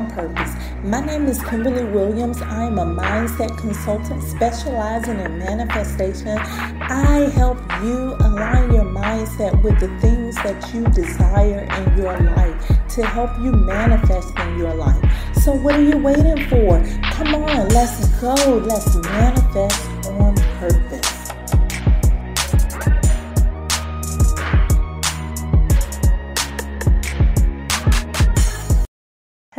On Purpose. My name is Kimbaley Williams. I am a mindset consultant specializing in manifestation. I help you align your mindset with the things that you desire in your life to help you manifest in your life. So, what are you waiting for? Come on, let's go. Let's manifest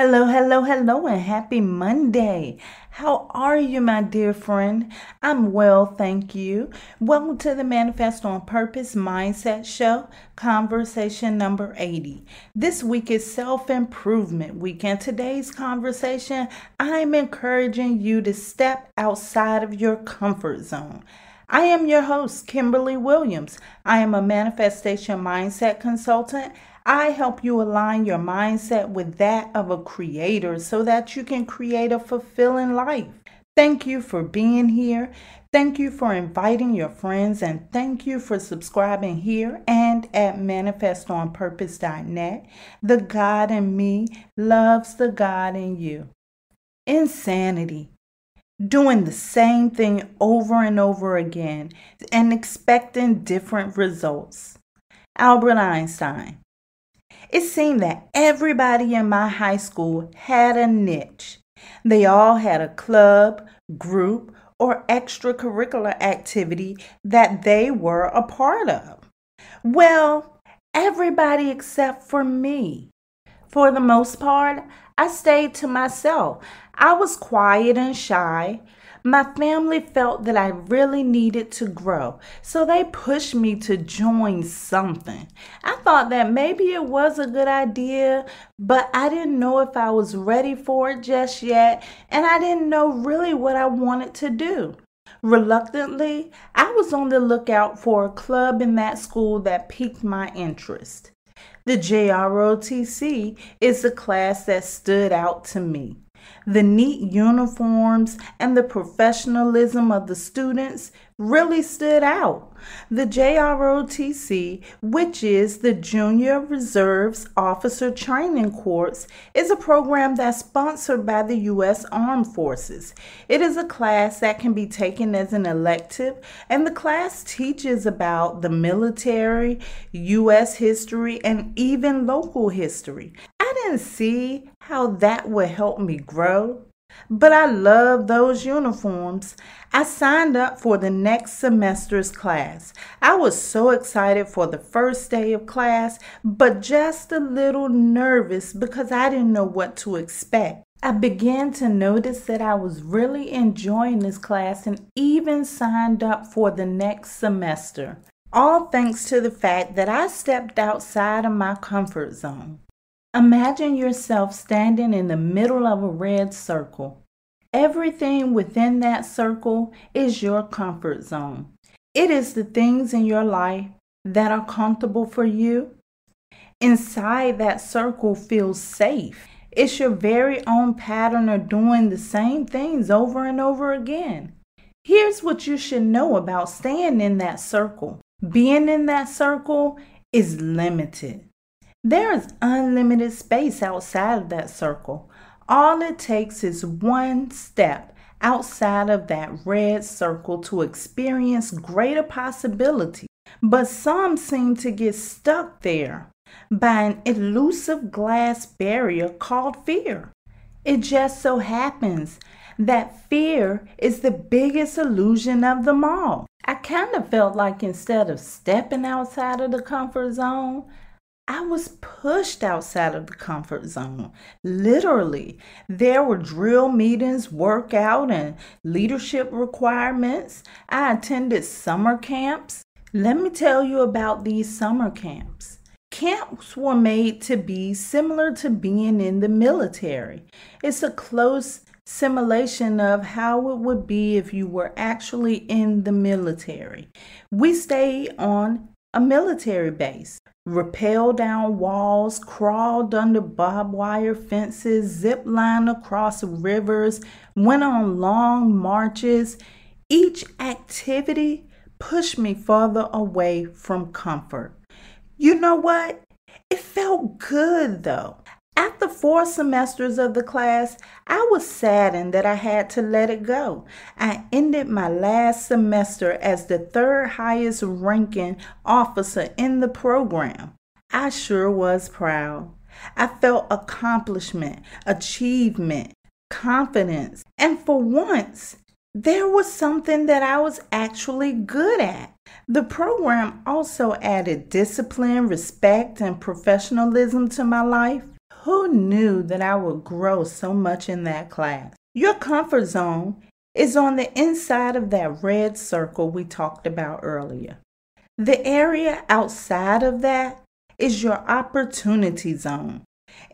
Hello, hello, hello, and happy Monday. How are you, my dear friend? I'm well, thank you. Welcome to the Manifest on Purpose Mindset Show, conversation number 80. This week is Self Improvement Week, and today's conversation, I'm encouraging you to step outside of your comfort zone. I am your host, Kimbaley Williams. I am a manifestation mindset consultant I help you align your mindset with that of a creator so that you can create a fulfilling life. Thank you for being here. Thank you for inviting your friends and thank you for subscribing here and at manifestonpurpose.net. The God in me loves the God in you. Insanity. Doing the same thing over and over again and expecting different results. Albert Einstein. It seemed that everybody in my high school had a niche. They all had a club, group, or extracurricular activity that they were a part of. Well, everybody except for me. For the most part, I stayed to myself. I was quiet and shy, my family felt that I really needed to grow, so they pushed me to join something. I thought that maybe it was a good idea, but I didn't know if I was ready for it just yet, and I didn't know really what I wanted to do. Reluctantly, I was on the lookout for a club in that school that piqued my interest. The JROTC is the class that stood out to me. The neat uniforms and the professionalism of the students really stood out. The JROTC, which is the Junior Reserves Officer Training Course, is a program that's sponsored by the U.S. Armed Forces. It is a class that can be taken as an elective, and the class teaches about the military, U.S. history, and even local history. I didn't see how that would help me grow. But I love those uniforms. I signed up for the next semester's class. I was so excited for the first day of class, but just a little nervous because I didn't know what to expect. I began to notice that I was really enjoying this class and even signed up for the next semester. All thanks to the fact that I stepped outside of my comfort zone. Imagine yourself standing in the middle of a red circle. Everything within that circle is your comfort zone. It is the things in your life that are comfortable for you. Inside that circle feels safe. It's your very own pattern of doing the same things over and over again. Here's what you should know about staying in that circle being in that circle is limited. There is unlimited space outside of that circle. All it takes is one step outside of that red circle to experience greater possibility. But some seem to get stuck there by an elusive glass barrier called fear. It just so happens that fear is the biggest illusion of them all. I kind of felt like instead of stepping outside of the comfort zone, I was pushed outside of the comfort zone. Literally, there were drill meetings, workout, and leadership requirements. I attended summer camps. Let me tell you about these summer camps. Camps were made to be similar to being in the military. It's a close simulation of how it would be if you were actually in the military. We stay on a military base rappelled down walls, crawled under barbed wire fences, zip lined across rivers, went on long marches. Each activity pushed me further away from comfort. You know what? It felt good though. After four semesters of the class, I was saddened that I had to let it go. I ended my last semester as the third highest ranking officer in the program. I sure was proud. I felt accomplishment, achievement, confidence, and for once, there was something that I was actually good at. The program also added discipline, respect, and professionalism to my life. Who knew that I would grow so much in that class? Your comfort zone is on the inside of that red circle we talked about earlier. The area outside of that is your opportunity zone.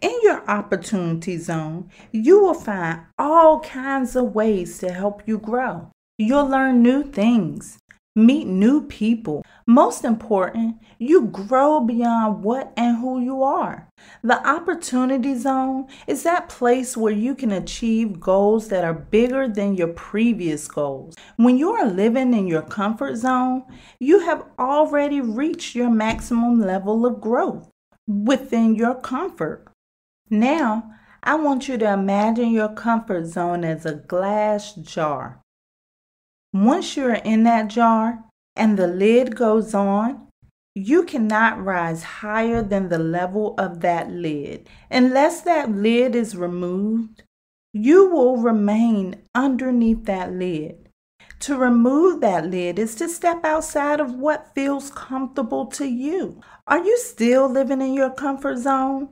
In your opportunity zone, you will find all kinds of ways to help you grow. You'll learn new things, meet new people. Most important, you grow beyond what and who you are. The opportunity zone is that place where you can achieve goals that are bigger than your previous goals. When you are living in your comfort zone, you have already reached your maximum level of growth within your comfort. Now, I want you to imagine your comfort zone as a glass jar. Once you're in that jar and the lid goes on, you cannot rise higher than the level of that lid. Unless that lid is removed, you will remain underneath that lid. To remove that lid is to step outside of what feels comfortable to you. Are you still living in your comfort zone?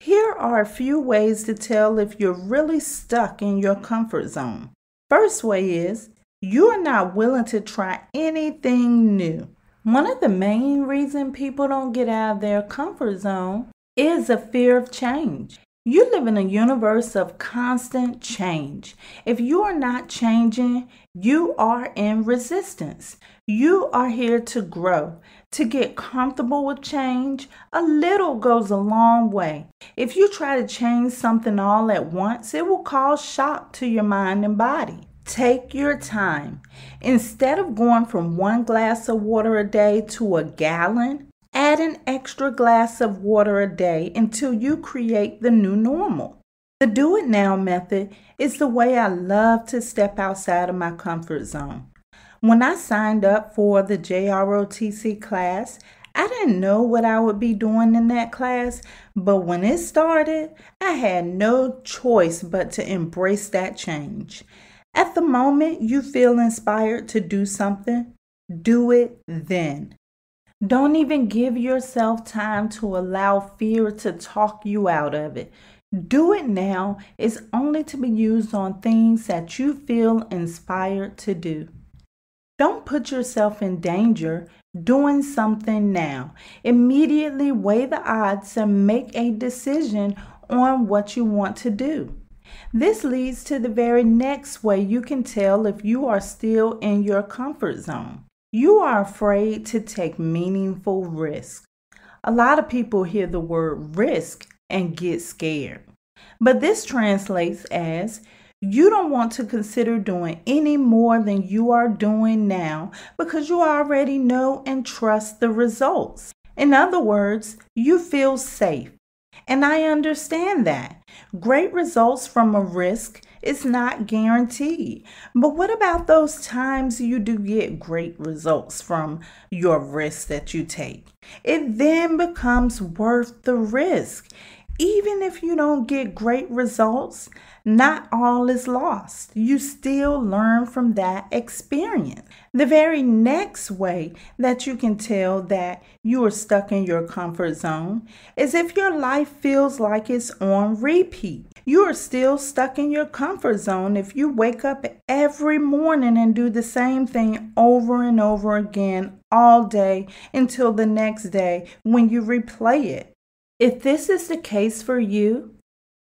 Here are a few ways to tell if you're really stuck in your comfort zone. First way is you are not willing to try anything new. One of the main reasons people don't get out of their comfort zone is a fear of change. You live in a universe of constant change. If you are not changing, you are in resistance. You are here to grow, to get comfortable with change. A little goes a long way. If you try to change something all at once, it will cause shock to your mind and body. Take your time. Instead of going from one glass of water a day to a gallon, add an extra glass of water a day until you create the new normal. The do it now method is the way I love to step outside of my comfort zone. When I signed up for the JROTC class, I didn't know what I would be doing in that class, but when it started, I had no choice but to embrace that change. At the moment you feel inspired to do something, do it then. Don't even give yourself time to allow fear to talk you out of it. Do it now is only to be used on things that you feel inspired to do. Don't put yourself in danger doing something now. Immediately weigh the odds and make a decision on what you want to do. This leads to the very next way you can tell if you are still in your comfort zone. You are afraid to take meaningful risks. A lot of people hear the word risk and get scared. But this translates as you don't want to consider doing any more than you are doing now because you already know and trust the results. In other words, you feel safe. And I understand that. Great results from a risk is not guaranteed. But what about those times you do get great results from your risk that you take? It then becomes worth the risk. Even if you don't get great results, not all is lost. You still learn from that experience. The very next way that you can tell that you are stuck in your comfort zone is if your life feels like it's on repeat. You are still stuck in your comfort zone if you wake up every morning and do the same thing over and over again all day until the next day when you replay it. If this is the case for you,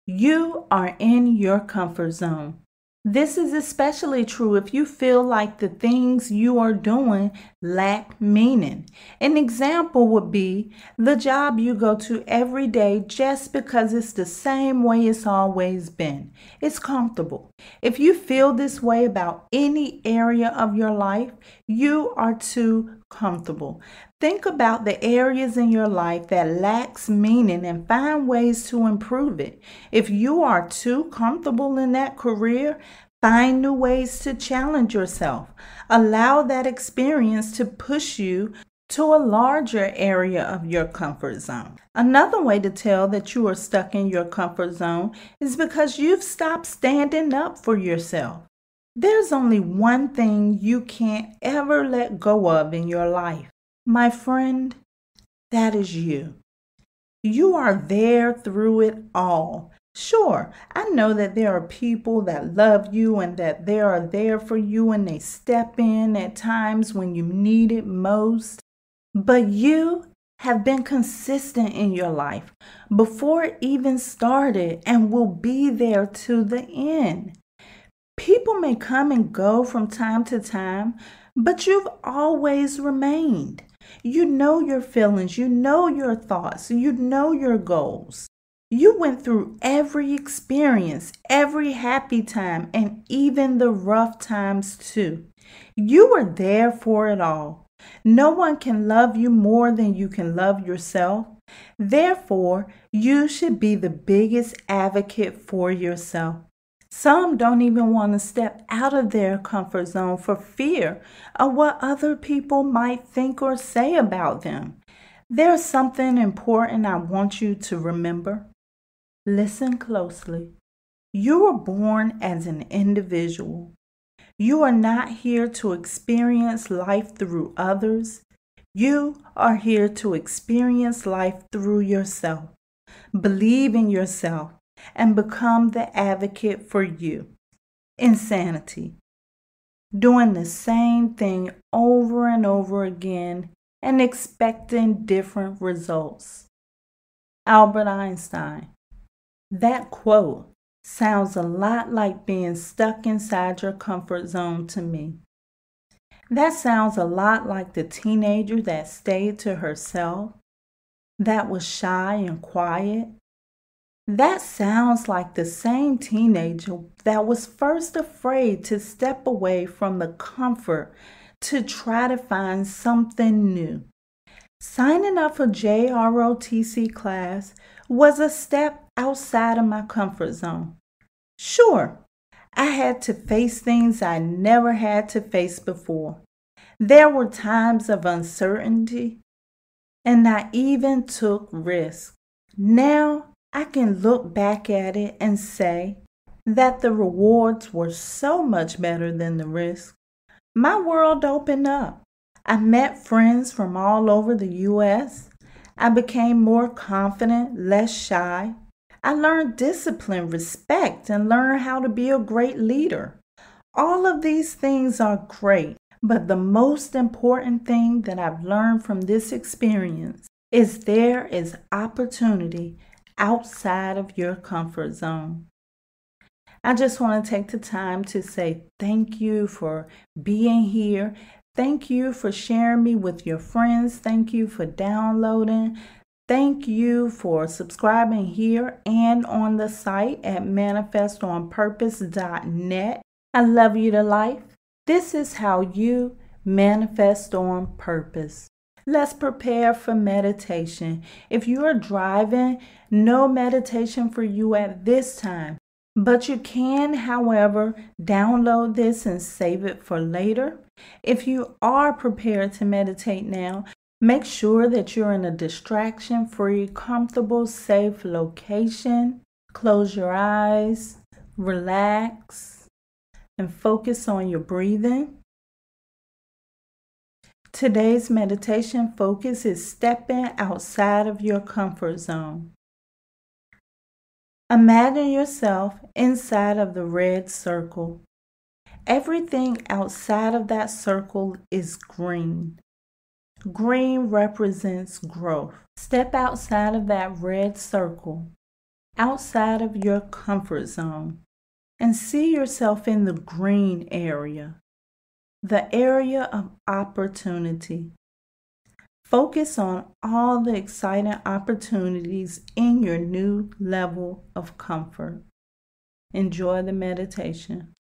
you are in your comfort zone. This is especially true if you feel like the things you are doing lack meaning. An example would be the job you go to every day just because it's the same way it's always been. It's comfortable. If you feel this way about any area of your life, you are too comfortable. Think about the areas in your life that lacks meaning and find ways to improve it. If you are too comfortable in that career, find new ways to challenge yourself. Allow that experience to push you to a larger area of your comfort zone. Another way to tell that you are stuck in your comfort zone is because you've stopped standing up for yourself. There's only one thing you can't ever let go of in your life my friend, that is you. You are there through it all. Sure, I know that there are people that love you and that they are there for you and they step in at times when you need it most. But you have been consistent in your life before it even started and will be there to the end. People may come and go from time to time, but you've always remained. You know your feelings, you know your thoughts, you know your goals. You went through every experience, every happy time, and even the rough times too. You were there for it all. No one can love you more than you can love yourself. Therefore, you should be the biggest advocate for yourself. Some don't even want to step out of their comfort zone for fear of what other people might think or say about them. There's something important I want you to remember. Listen closely. You were born as an individual. You are not here to experience life through others. You are here to experience life through yourself. Believe in yourself and become the advocate for you. Insanity. Doing the same thing over and over again and expecting different results. Albert Einstein. That quote sounds a lot like being stuck inside your comfort zone to me. That sounds a lot like the teenager that stayed to herself, that was shy and quiet, that sounds like the same teenager that was first afraid to step away from the comfort to try to find something new. Signing up for JROTC class was a step outside of my comfort zone. Sure, I had to face things I never had to face before. There were times of uncertainty, and I even took risks. Now I can look back at it and say that the rewards were so much better than the risk. My world opened up. I met friends from all over the U.S. I became more confident, less shy. I learned discipline, respect, and learned how to be a great leader. All of these things are great, but the most important thing that I've learned from this experience is there is opportunity outside of your comfort zone. I just want to take the time to say thank you for being here. Thank you for sharing me with your friends. Thank you for downloading. Thank you for subscribing here and on the site at manifestonpurpose.net. I love you to life. This is how you manifest on purpose. Let's prepare for meditation. If you are driving, no meditation for you at this time. But you can, however, download this and save it for later. If you are prepared to meditate now, make sure that you're in a distraction free, comfortable, safe location. Close your eyes, relax, and focus on your breathing. Today's meditation focus is stepping outside of your comfort zone. Imagine yourself inside of the red circle. Everything outside of that circle is green. Green represents growth. Step outside of that red circle, outside of your comfort zone, and see yourself in the green area the area of opportunity. Focus on all the exciting opportunities in your new level of comfort. Enjoy the meditation.